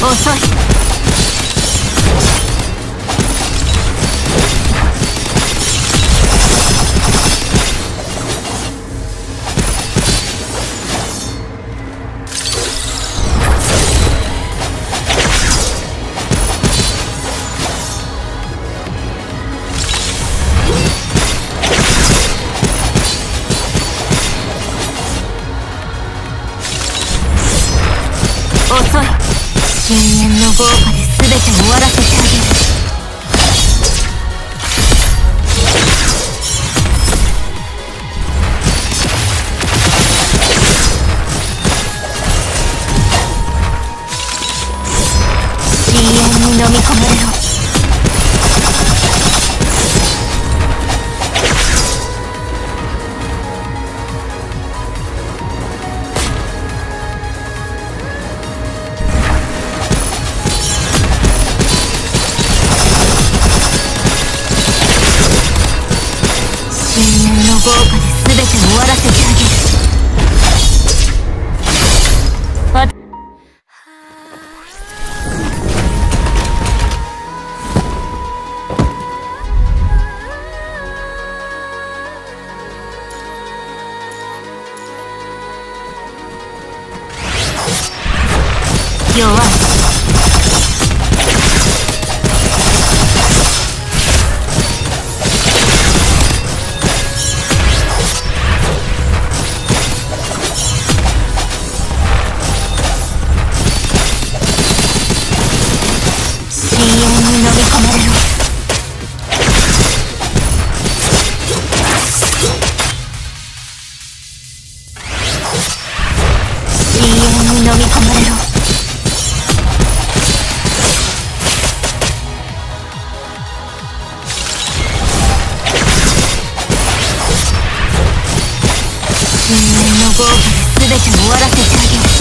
遅い。遅い深淵の豪華で全て終わらせてあげる。深淵に飲み込まれ豪華で全て終わらせてあげる弱い。人間の豪華で全て終わらせてあげる。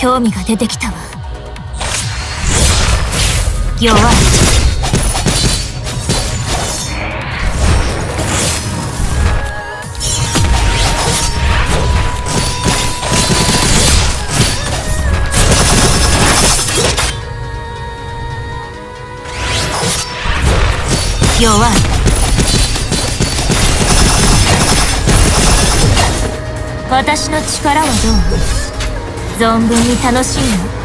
興味が出てきたわ。弱い。弱い。私の力はどう？存分に楽しむ。